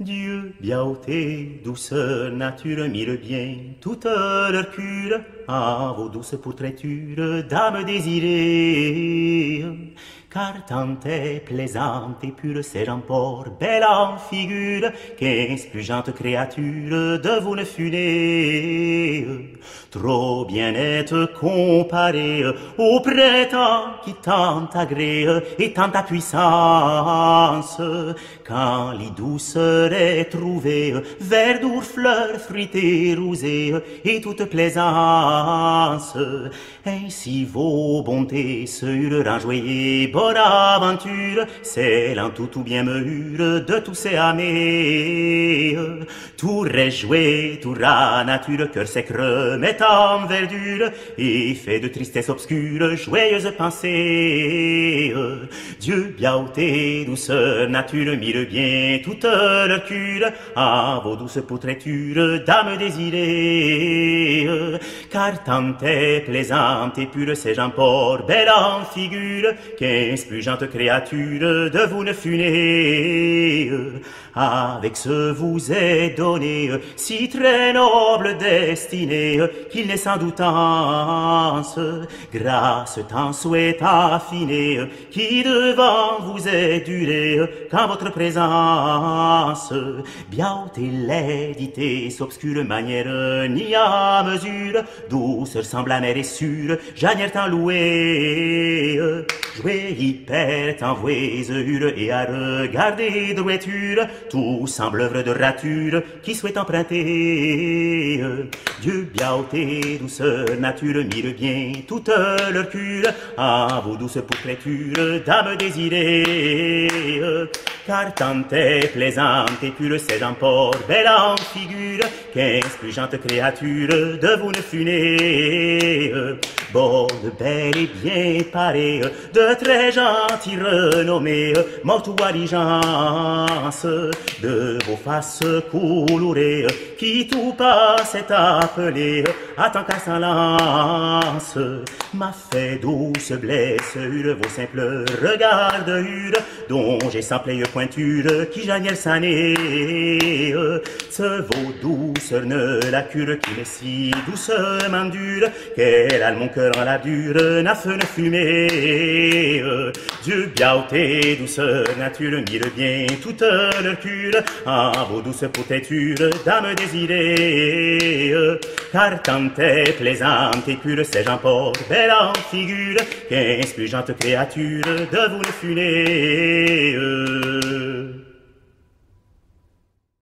Dieu, beauté, douceur, nature, mire bien toute leur cure à vos douces pourtraitures, dames désirées. Car tant est plaisante et pure c'est port, belle en figure, qu'est-ce plus gente créature de vous ne funez. Trop bien être comparé au printemps qui tant agrée et tant à puissance, quand les douceurs est trouvée, verdure, fleurs, fruitées, rosées et toute plaisance. Ainsi vos bontés se enjoyées, bonne aventure, c'est l'un tout tout bien mûr de tous ces amés. Tout réjouit, tout ra nature, cœur sec remet en verdure, et fait de tristesse obscure, joyeuse pensée. Dieu, beauté, douceur, nature, mire bien toute leur cure, à vos douces pourtraitures, dames désirées. Car tant est plaisante et pure, c'est Jean Port, belle en figure, gente créature de vous ne funez. Avec ce vous est donné, si très noble destinée, qu'il n'est sans doutance, grâce tant souhait affinée, qui devant vous est durée, quand votre présence, beauté, laidité, s'obscure manière, ni à mesure, douceur semble amère et sûre, j'anière tant louée, jouer hyper tant et à regarder tout semble œuvre de rature qui souhaite emprunter. Dieu, beauté, douceur, nature, mire bien toute leur cure à vos douces pourtraitures, dames désirées. Car tant est plaisante et pure c'est port, belle en figure, gente créature de vous ne funez. Bonne, belle et bien parée, de très gentille renommée, mort ou allégeance, de vos faces colorées, qui tout passe est appelé, à tant qu'à lance, m'a fait douce blessure, vos simples regardures, dont j'ai plaie pointure, qui j'anière sané, ce vos douceurs ne la cure, qui m'est si doucement dure, qu'elle a mon cœur en la dure, n'a feu ne fumée, Dieu, beauté, douceur, nature, mire bien toute leur cure, à vos douces pourtaitures, dames désirées, car tant est plaisante et pure, c'est Paul, belle en figure, gente créature de vous ne funez.